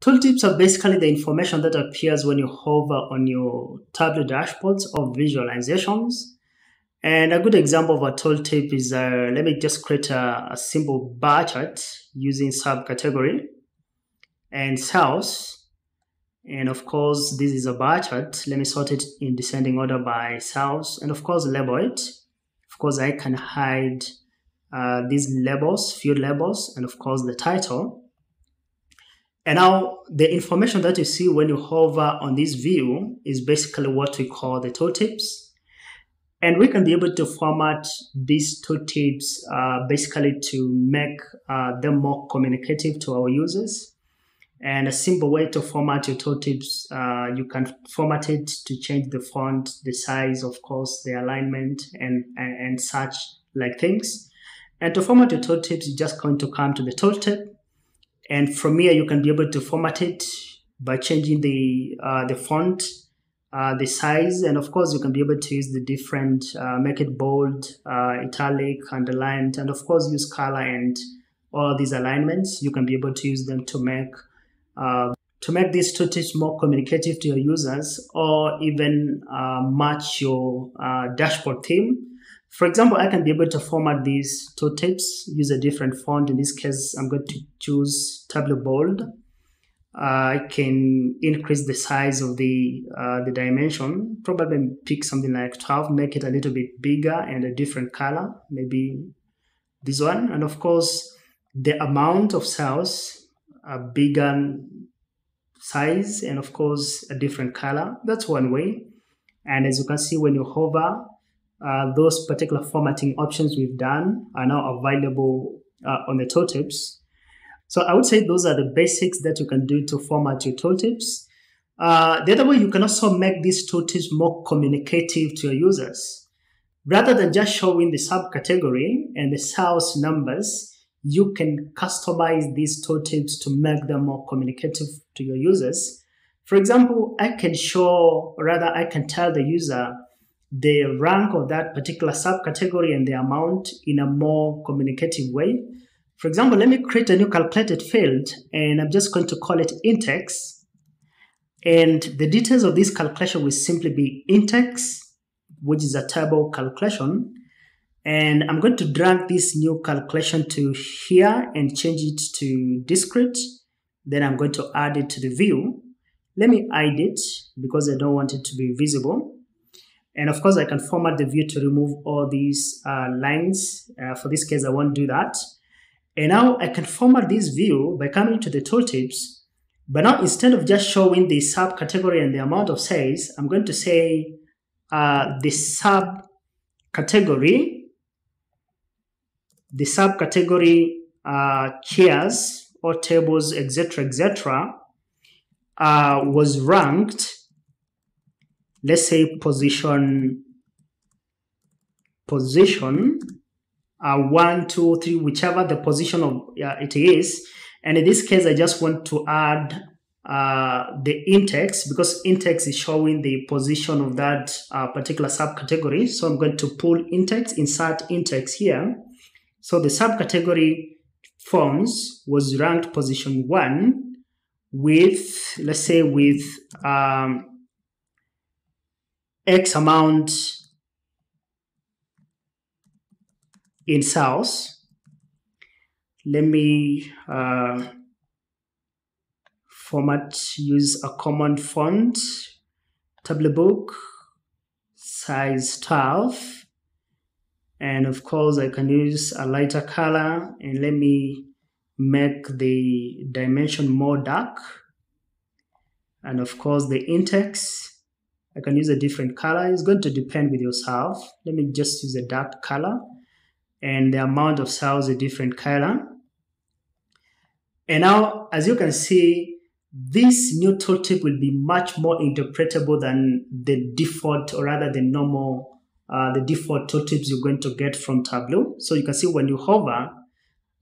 Tooltips are basically the information that appears when you hover on your Tableau dashboards or visualizations. And a good example of a tooltip is, uh, let me just create a, a simple bar chart using subcategory and cells. And of course, this is a bar chart. Let me sort it in descending order by cells and of course label it. Of course, I can hide uh, these labels, field labels, and of course the title. And now the information that you see when you hover on this view is basically what we call the tooltips. And we can be able to format these tooltips uh, basically to make uh, them more communicative to our users. And a simple way to format your tooltips, uh, you can format it to change the font, the size, of course, the alignment, and, and, and such like things. And to format your tooltips, you're just going to come to the tooltip. And from here, you can be able to format it by changing the, uh, the font, uh, the size, and of course, you can be able to use the different, uh, make it bold, uh, italic, underlined, and of course, use color and all these alignments. You can be able to use them to make uh, to make these tooltips more communicative to your users or even uh, match your uh, dashboard theme. For example, I can be able to format these tooltips, use a different font. In this case, I'm going to choose Tableau Bold. I can increase the size of the uh, the dimension, probably pick something like 12, make it a little bit bigger and a different color, maybe this one. And of course, the amount of cells a bigger size and of course a different color. That's one way. And as you can see when you hover, uh, those particular formatting options we've done are now available uh, on the tooltips. So I would say those are the basics that you can do to format your tooltips. Uh, the other way, you can also make these tooltips more communicative to your users. Rather than just showing the subcategory and the sales numbers, you can customize these tooltips to make them more communicative to your users. For example, I can show, or rather, I can tell the user the rank of that particular subcategory and the amount in a more communicative way. For example, let me create a new calculated field and I'm just going to call it index. And the details of this calculation will simply be index, which is a table calculation. And I'm going to drag this new calculation to here and change it to discrete. Then I'm going to add it to the view. Let me hide it because I don't want it to be visible. And of course, I can format the view to remove all these uh, lines. Uh, for this case, I won't do that. And now I can format this view by coming to the tooltips. But now instead of just showing the subcategory and the amount of sales, I'm going to say uh, the subcategory the subcategory uh, chairs or tables, etc., etc., uh, was ranked, let's say position, position uh, one, two, three, whichever the position of uh, it is. And in this case, I just want to add uh, the index because index is showing the position of that uh, particular subcategory. So I'm going to pull index, insert index here. So the subcategory forms was ranked position one with, let's say, with um, X amount in cells. Let me uh, format, use a common font, Tableau Book, size 12 and of course I can use a lighter color. And let me make the dimension more dark. And of course the index I can use a different color it's going to depend with yourself let me just use a dark color and the amount of cells a different color and now as you can see this new tooltip will be much more interpretable than the default or rather the normal uh, the default tooltips you're going to get from Tableau. So you can see when you hover,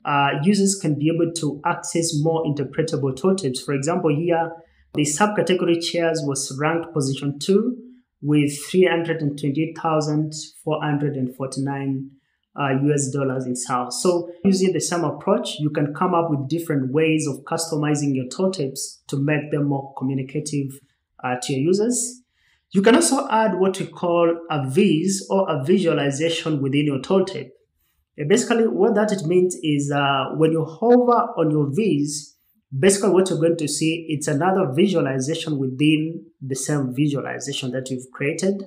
uh, users can be able to access more interpretable tooltips. For example, here, the subcategory chairs was ranked position 2 with 328,449 uh, US dollars in sales. So using the same approach, you can come up with different ways of customizing your tooltips to make them more communicative uh, to your users. You can also add what we call a viz or a visualization within your tooltip. Basically, what that it means is uh, when you hover on your viz, basically what you're going to see, it's another visualization within the same visualization that you've created.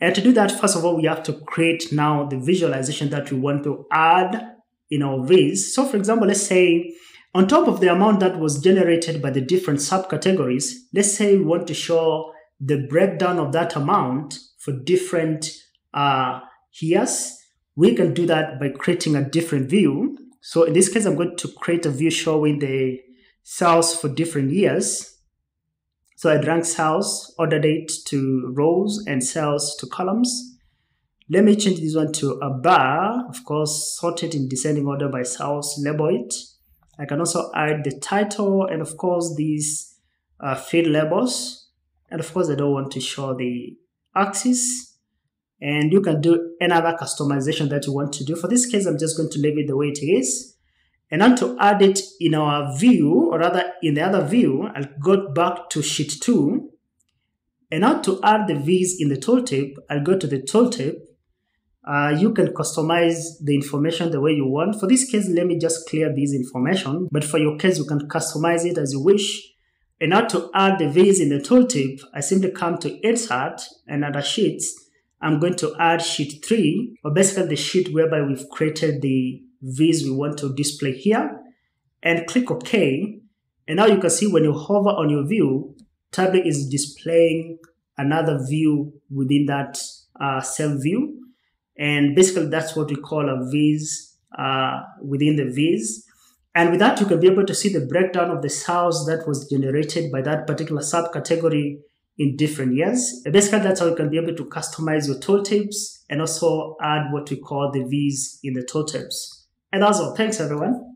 And to do that, first of all, we have to create now the visualization that we want to add in our viz. So for example, let's say on top of the amount that was generated by the different subcategories, let's say we want to show the breakdown of that amount for different uh, years. We can do that by creating a different view. So in this case, I'm going to create a view showing the sales for different years. So I'd rank sales, order date to rows and cells to columns. Let me change this one to a bar, of course, sorted in descending order by sales, label it. I can also add the title and of course these uh, field labels. And of course, I don't want to show the axis. And you can do another customization that you want to do. For this case, I'm just going to leave it the way it is. And now to add it in our view, or rather in the other view, I'll go back to sheet 2. And now to add the viz in the tooltip, I'll go to the tooltip. Uh, you can customize the information the way you want. For this case, let me just clear this information. But for your case, you can customize it as you wish. And now to add the viz in the tooltip, I simply come to Insert and under Sheets, I'm going to add Sheet 3, or basically the sheet whereby we've created the viz we want to display here and click OK. And now you can see when you hover on your view, Tableau is displaying another view within that uh, same view. And basically that's what we call a viz uh, within the viz. And with that, you can be able to see the breakdown of the sales that was generated by that particular subcategory in different years. Basically, that's how you can be able to customize your tooltips and also add what we call the viz in the tooltips. And also, thanks everyone.